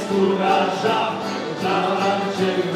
skóra żab, dla cię